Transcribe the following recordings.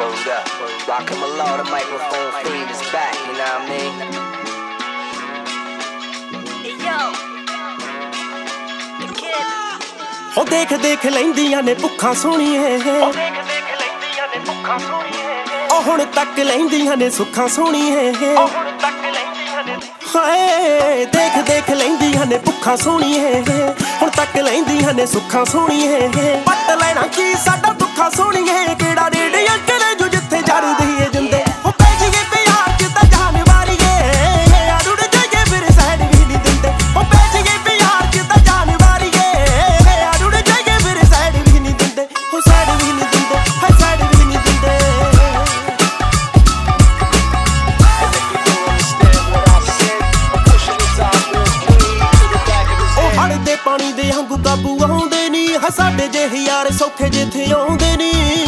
Word up. Rockin' my law, the microphone fiend is back, you know what I mean? ਹੋ ਦੇਖ ਦੇਖ ਲੈਂਦੀਆਂ ਨੇ ਭੁੱਖਾਂ ਸੋਣੀਏ ਹੋ ਦੇਖ ਦੇਖ ਲੈਂਦੀਆਂ ਨੇ ਭੁੱਖਾਂ ਸੋਣੀਏ ਉਹ ਹੁਣ ਤੱਕ ਲੈਂਦੀਆਂ ਨੇ ਸੁੱਖਾਂ ਸੋਣੀਏ ਉਹ ਹੁਣ ਤੱਕ ਲੈਂਦੀਆਂ ਨੇ ਹਾਏ ਦੇਖ ਦੇਖ ਲੈਂਦੀਆਂ ਨੇ ਭੁੱਖਾਂ ਸੋਣੀਏ ਹੁਣ ਤੱਕ ਲੈਂਦੀਆਂ ਨੇ ਸੁੱਖਾਂ ਸੋਣੀਏ ਪੱਤ ਲੈਣਾ ਕੀ ਸਾਡਾ ਦੁੱਖਾਂ ਸੋਣੀਏ ਪਾਣੀ ਦੇ ਵਾਂਗੂ ਕਾਬੂ ਆਉਂਦੇ ਨਹੀਂ ਹ ਸਾਡੇ ਜਿਹੇ ਯਾਰ ਸੌਖੇ ਜਿੱਥੇ ਆਉਂਦੇ ਨਹੀਂ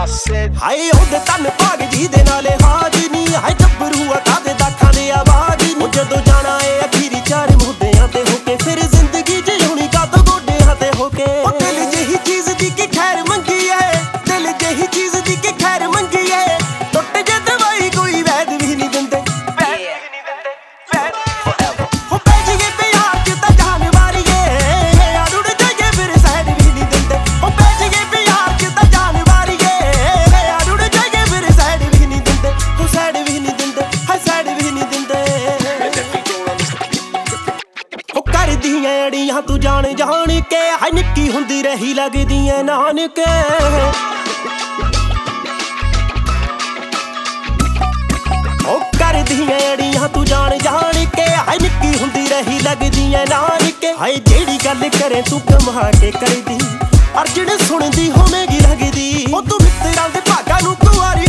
I said ਹਾਏ ਉਹਦੇ ਤਨ ਭਾਗ ਜੀ ਦੇ ਨਾਲੇ ਹਾਜ਼ਨੀ ਹਾਏ ਗੱਭਰੂ ਆ ਕਾਦੇ ਦਾ ਖਾਂਦੇ ਆ ਨਾ ਤੂੰ ਜਾਣ ਜਾਣ ਕੇ ਹਾਈ ਨਿੱਕੀ ਹੁੰਦੀ ਰਹੀ ਲੱਗਦੀ ਐ ਨਾਨਕੇ। ਉਹ ਕਰਦੀ ਐ ਅੜੀਆਂ ਤੂੰ ਜਾਣ ਜਾਣ ਕੇ ਹਾਈ ਨਿੱਕੀ ਹੁੰਦੀ ਰਹੀ ਲੱਗਦੀ ਐ ਨਾਨਕ। ਹਾਈ ਜਿਹੜੀ ਗੱਲ ਕਰੇ ਤੂੰ ਕਮਾ ਕੇ ਕਰਦੀ ਅਰਜਣ ਸੁਣਦੀ ਹੋਵੇਗੀ ਲੱਗਦੀ। ਉਹ ਤੂੰ ਮਿੱਤਰਾਂ ਦੇ ਭਾਗਾ ਨੂੰ ਕੁਆਰੀ